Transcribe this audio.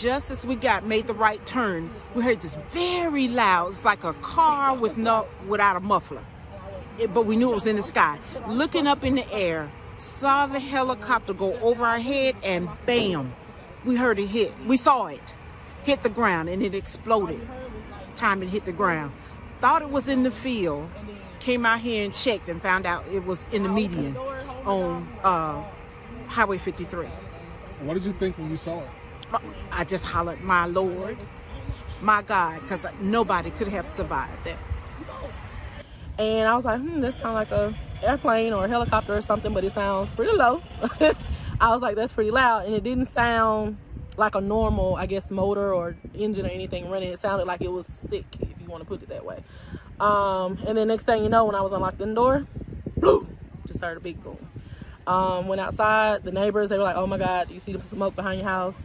just as we got made the right turn, we heard this very loud. It's like a car with no without a muffler. It, but we knew it was in the sky. Looking up in the air, saw the helicopter go over our head, and bam, we heard it hit. We saw it hit the ground, and it exploded. Time it hit the ground. Thought it was in the field. Came out here and checked and found out it was in the median on uh, Highway 53. What did you think when you saw it? I just hollered, my Lord, my God, because nobody could have survived that. And I was like, hmm, that sounds like a airplane or a helicopter or something, but it sounds pretty low. I was like, that's pretty loud. And it didn't sound like a normal, I guess, motor or engine or anything running. It sounded like it was sick, if you want to put it that way. Um, and then next thing you know, when I was unlocked the door, just heard a big boom. Um, went outside, the neighbors, they were like, oh my God, you see the smoke behind your house?